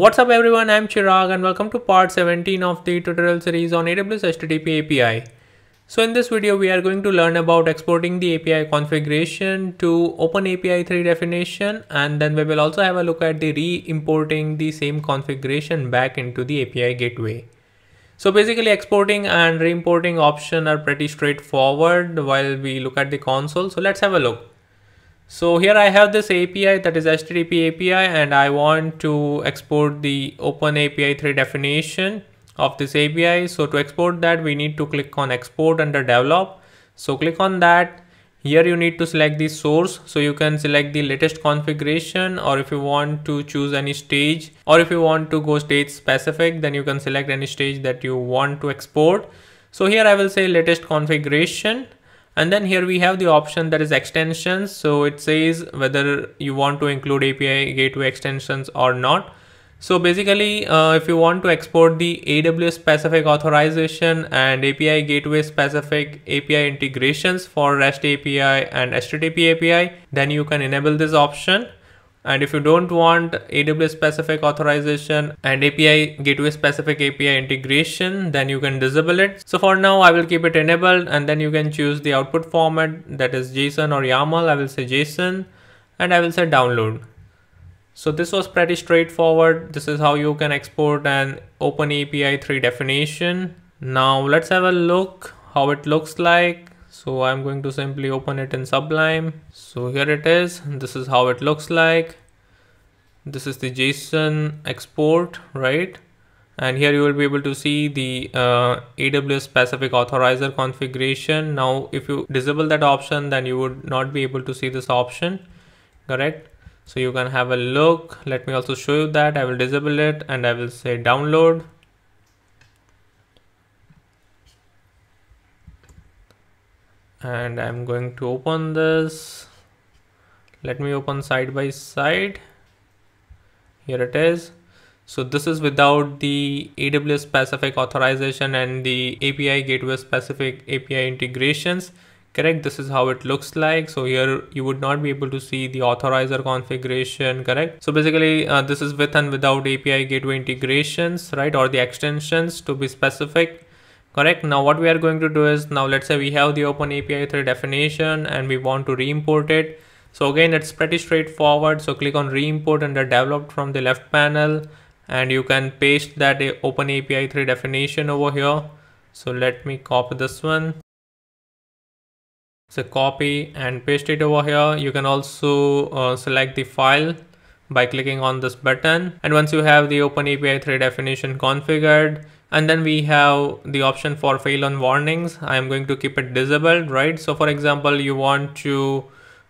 What's up everyone, I'm Chirag and welcome to part 17 of the tutorial series on AWS HTTP API. So in this video, we are going to learn about exporting the API configuration to OpenAPI 3 definition and then we will also have a look at the re-importing the same configuration back into the API gateway. So basically exporting and re-importing option are pretty straightforward while we look at the console. So let's have a look. So here I have this API that is HTTP API and I want to export the OpenAPI 3 definition of this API. So to export that we need to click on export under develop. So click on that. Here you need to select the source. So you can select the latest configuration or if you want to choose any stage or if you want to go stage specific then you can select any stage that you want to export. So here I will say latest configuration and then here we have the option that is extensions. So it says whether you want to include API gateway extensions or not. So basically uh, if you want to export the AWS specific authorization and API gateway specific API integrations for REST API and HTTP API then you can enable this option and if you don't want AWS specific authorization and API gateway specific API integration, then you can disable it. So for now, I will keep it enabled and then you can choose the output format that is JSON or YAML. I will say JSON and I will say download. So this was pretty straightforward. This is how you can export an OpenAPI 3 definition. Now let's have a look how it looks like so I'm going to simply open it in Sublime. So here it is. This is how it looks like. This is the JSON export right? And here you will be able to see the uh, AWS specific authorizer configuration. Now if you disable that option then you would not be able to see this option correct? So you can have a look. Let me also show you that. I will disable it and I will say download and I'm going to open this. Let me open side by side. Here it is. So this is without the AWS specific authorization and the API gateway specific API integrations. Correct? This is how it looks like. So here you would not be able to see the authorizer configuration. Correct? So basically uh, this is with and without API gateway integrations right? Or the extensions to be specific correct? Now what we are going to do is now let's say we have the open api 3 definition and we want to re-import it. So again it's pretty straightforward. So click on re-import under developed from the left panel and you can paste that open api 3 definition over here. So let me copy this one. So copy and paste it over here. You can also uh, select the file by clicking on this button. And once you have the open api 3 definition configured and then we have the option for fail on warnings. I am going to keep it disabled right? So for example you want to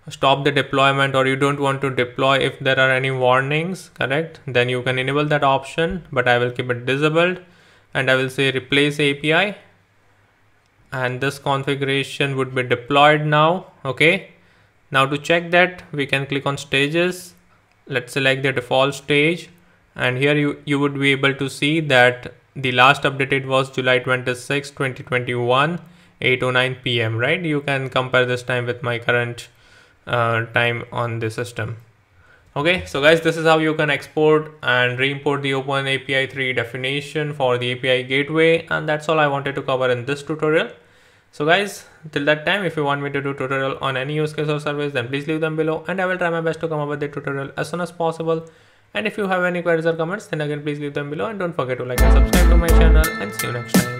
stop the deployment or you don't want to deploy if there are any warnings correct? Then you can enable that option but i will keep it disabled and i will say replace api and this configuration would be deployed now okay? Now to check that we can click on stages. Let's select the default stage. And here you you would be able to see that the last updated was July 26 2021 809 p.m. right? You can compare this time with my current uh, time on the system. Okay so guys this is how you can export and re-import the open api 3 definition for the api gateway and that's all i wanted to cover in this tutorial. So guys till that time if you want me to do tutorial on any use case or service then please leave them below and i will try my best to come up with the tutorial as soon as possible and if you have any queries or comments then again please leave them below and don't forget to like and subscribe to my channel and see you next time